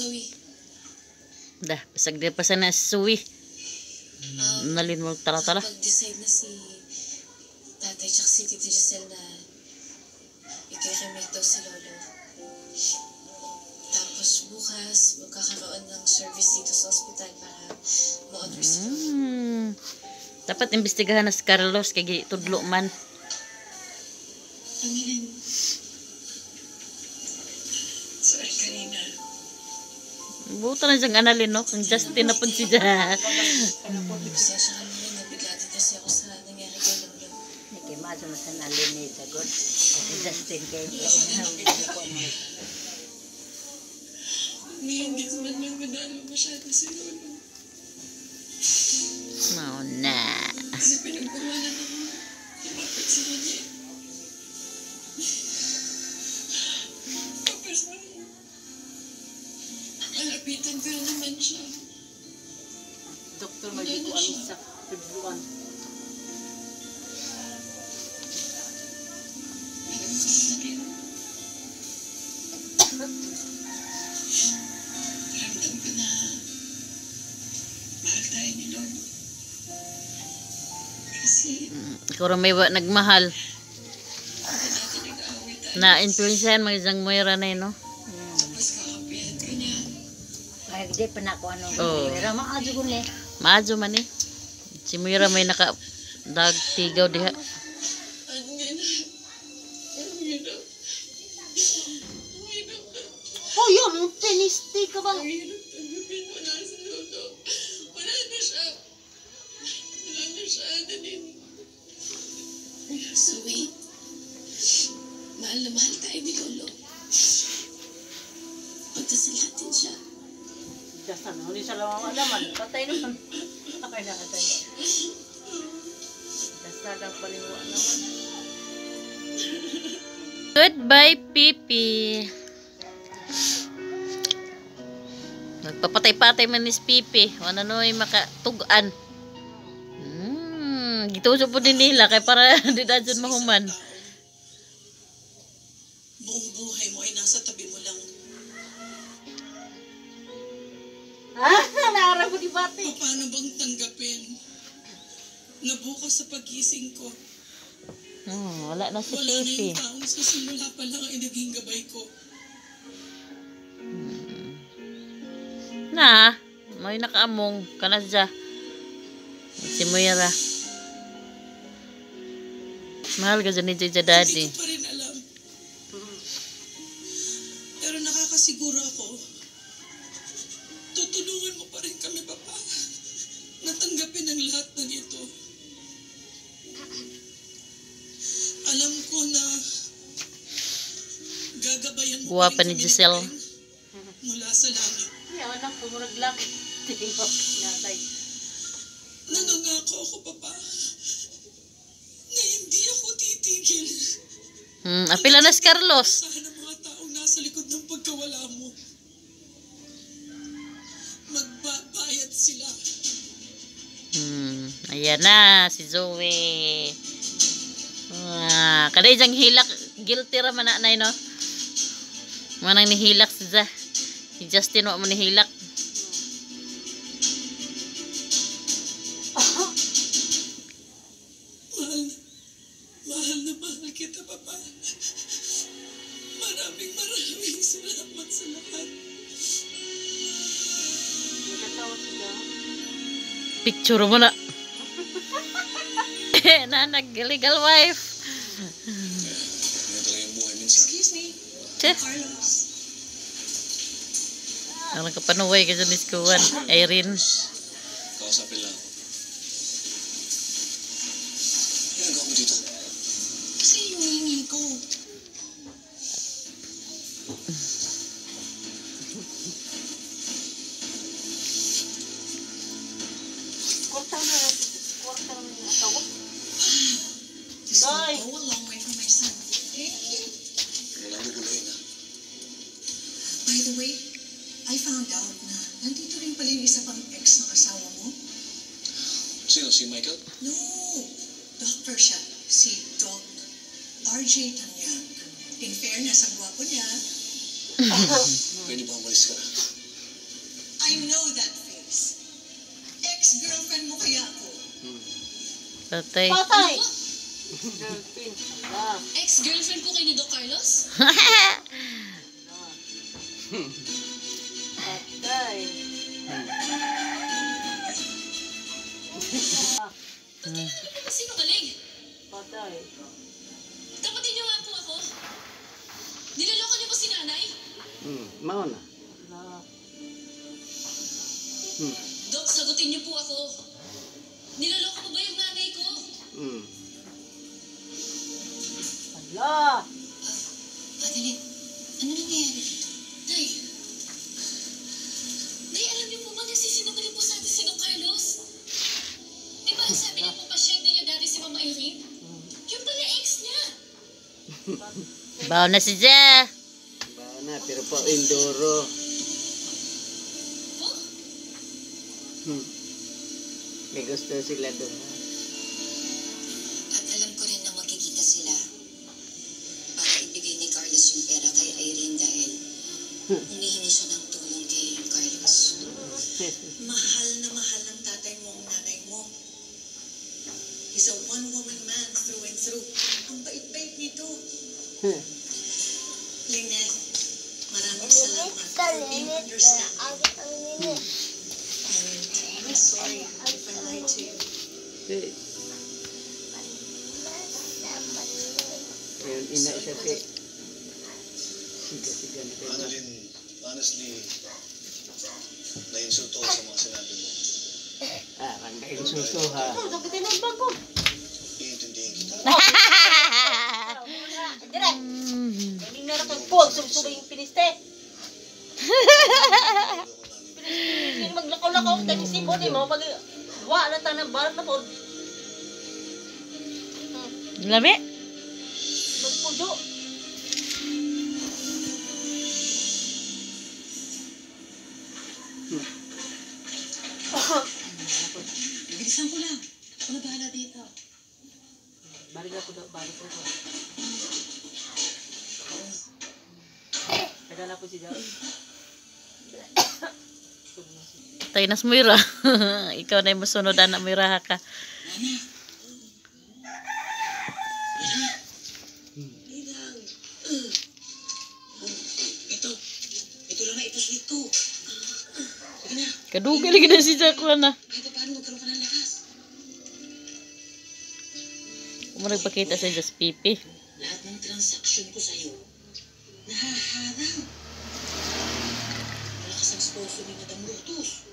Zoe, Dah, pasag di pa sana suwi. um, Nalin mo tala-tala. Pag-decide na si tatay tsaka si Tita Giselle na ikikimik daw si Lolo. Tapos bukas, magkakaroon ng service dito sa ospital para ma-honor si Lolo. Hmm. Dapat imbestigahan na si Carlos kay tudlo man. Panginoon. Buta na siyang analin, no? Kung Justin na pun siya. Pasensya ka naman, nabigla din kasi ako sa nangyari kay Lolo. Niki maso na sa nalini sa god. At Justin kay Ni, hindi ko manalo masyado si Lolo. Mau na. Kasi pinagbawalan ako. Lumapit sa kanya. Malapitan ko na naman siya. Doktor magi ko ano sa rin. Ramdam ko na mahal tayo ni Lolo. Kasi Ikaw rin may wa- nagmahal. Na-influensyahan mga isang Moira na yun, no? Ay di pa na ko ano. Oo. Pero maadyo ko ni. Maadyo man eh. Si Moira may naka dagtigaw diha. Oh, yun, tenisti ka ba? Zoe, mahal na mahal tayo ni Lolo. Dasan, hindi siya lang alaman. Patay naman. Patay na patay. Dasan ang paliwaan naman. Goodbye, Pipi. Nagpapatay-patay man ni Pipi. Wala no ay makatugan. Hmm, gituso po din nila kay para di na dyan mahuman. Buong buhay mo ay nasa tabi mo lang. Ah, naarap ko di bati. Paano bang tanggapin? Na bukas sa pagising ko, Hmm, wala na si wala na yung taong sa simula pa lang ay naging gabay ko. Na, may nakaamong kanadya. Si Moira. Mahal ka dyan ni Jaja Daddy. Hindi ko pa Guwapa ni Giselle. Mula sa langit. Yawan na, pumurag lang. Tingko, natay. Nangangako ako, Papa, na hindi ako titigil. Hmm, apila na si Carlos. Sana mga taong nasa likod ng pagkawala mo. Magbabayad sila. Hmm, ayan na, si Zoe. Ah, kada isang hilak, guilty ra man na nay, no? Manang nihilak si Za. Si Justin wa mo nihilak. Mahal, mahal na mahal kita, Papa. Maraming maraming salamat sa lahat. Picture mo na. na nag-legal wife. Ganito lang yung buhay minsan. Excuse me, Che, Carlos. ang nagkapanuway ka dyan ni Skuwan. Irene. Isa pang ex ng asawa mo. Sino? Si Michael? No, doctor siya. Si Doc RJ Tanyang. In fairness, ang gwapo niya. Pwede ba umalis ka na? I know that face. Ex-girlfriend mo kaya ako. Patay. Patay! Girlfriend. Ah, Ex-girlfriend ko kay ni Doc Carlos? Patay. Kapatid niyo nga po ako. Niloloko niyo ba si nanay? Hmm, mao na. Na, Hmm, Dok, sagutin niyo po ako. Niloloko mo ba yung nanay ko? hmm. ala! Madeline, ano nangyayari dito? Nay, Nay, alam niyo po ba nagsisinungaling po sa atin si Doc Carlos? Di ba sabi niya po pasyente niya dati si Mama Irene? Bawa na si Ja. Ba na, pero pa Indoro. Po? Hmm. May gusto sila doon. At alam ko rin na magkikita sila para ibigay ni Carlos yung pera kay Irene dahil humihingi siya ng tulong kay Carlos. Mahal na mahal ng tatay mo ang nanay mo. He's a one-woman man through and through. Ang bait-bait nito. Lynette, maraming salamat for being understanding. And I'm sorry if I lied to you. Ayun, ina siya si... Siga-siga na kayo. Annalyn, honestly, na-insulto sa mga sinabi mo. Ah, rangga insulto ha. Ano, sakit ng bago. Dire! Galing na rin po, sumsulo yung piniste. Piniste, maglakaw-lakaw, tayo si mo, pag... Wa, na tanang balat na po. Lami? Magpudo. Bilisan ko lang. Ako na bahala dito. Balik ako daw, balik ako. Taga na po si Jao. Tay nas Moira. Ikaw na yung masunod na ka. Ito lang na ito ito. Sige na. Kadugal lagi na si Jacqueline na. Kung nagpakita sa just pipi. Lahat ng transaksyon ko sa'yo, nahaharang. Malakas ang sponsor ni Madam Lotus.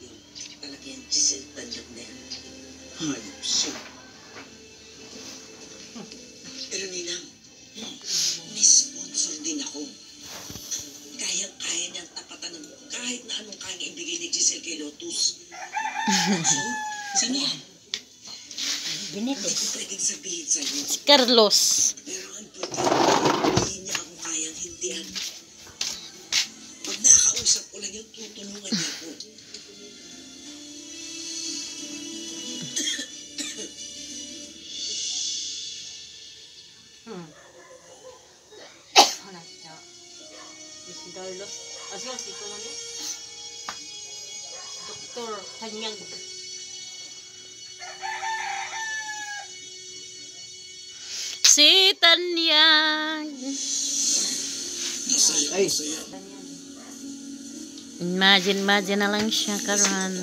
Yung palagi ang Giselle Tanggap na yan. Hayop siya. Pero Ninang, may sponsor din ako. Kayang-kaya niyang tapatan ng kahit na anong kaya ibigay ni Giselle kay Lotus. so, sino yan? Sa'yo. Si Carlos. Pero ang importante, hindi niya ako kayang hindihan. Pag nakausap ko lang yun, tutulungan niya ako. Hmm. Si Jao? Si Carlos. Asal si ko man Doktor Si. Masaya, Ay. Imagine, imagine na lang siya karon.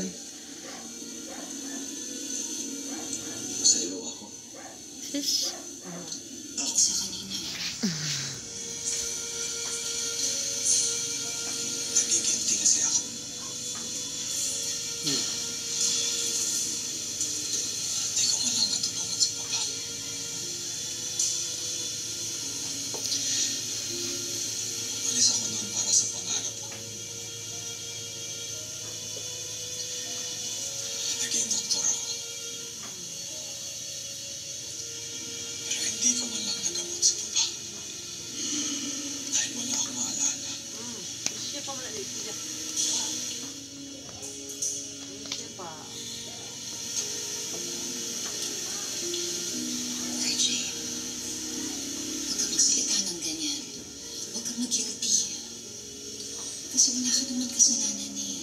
Kasi wala ka naman kasalanan eh.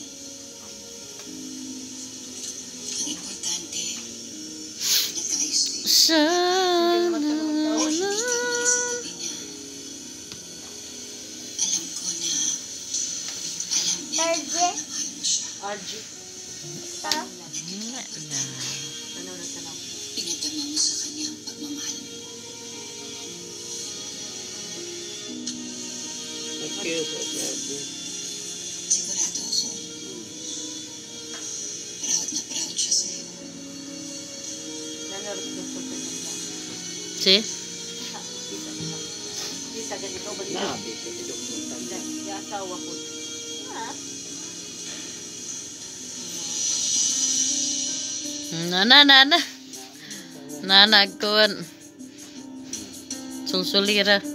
Ang importante, natayos ko eh. Sana lang. RG. Tanong lang. Wala. Tanong lang, tanong. Pinadama mo sa kanya ang pagmamahal mo. Thank you, Father. See? Ha, Isa isa. Isa ganito ba dito? Nabi ko si Dr. Tanda. Hindi, yung asawa ko. Ha? Nana, nana. Nana, kuan. Sulsulira. Sabi pa na, kana sabi